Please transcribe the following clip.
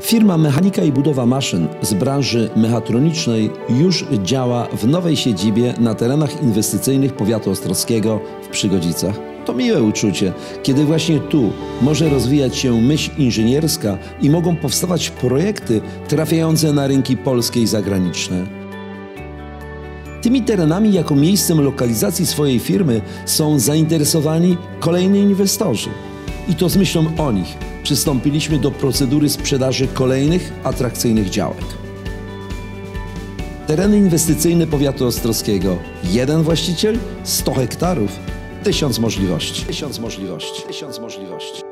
Firma Mechanika i Budowa Maszyn z branży mechatronicznej już działa w nowej siedzibie na terenach inwestycyjnych powiatu ostrowskiego w Przygodzicach. To miłe uczucie, kiedy właśnie tu może rozwijać się myśl inżynierska i mogą powstawać projekty trafiające na rynki polskie i zagraniczne. Tymi terenami jako miejscem lokalizacji swojej firmy są zainteresowani kolejni inwestorzy. I to z myślą o nich przystąpiliśmy do procedury sprzedaży kolejnych atrakcyjnych działek. Tereny inwestycyjne powiatu ostrowskiego. Jeden właściciel, 100 hektarów, tysiąc możliwości. Tysiąc możliwości. Możliwości.